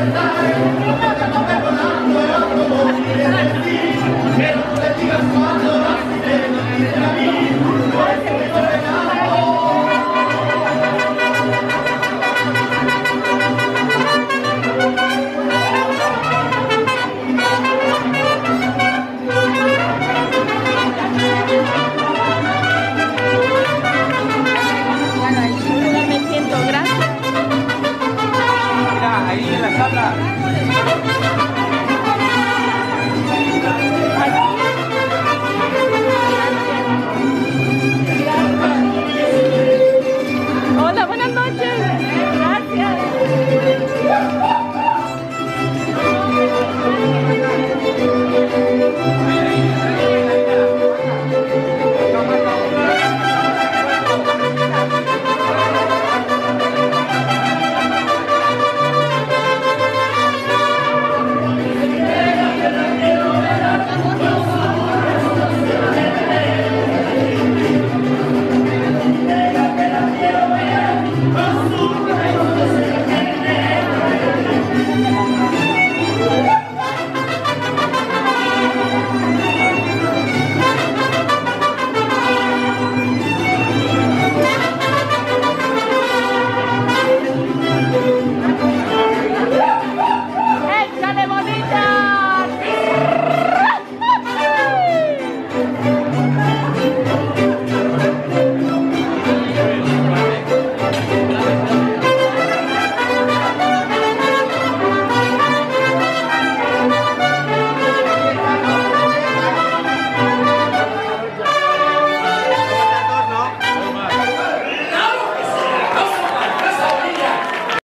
Pero no le digas cuándo Hola, buenas noches.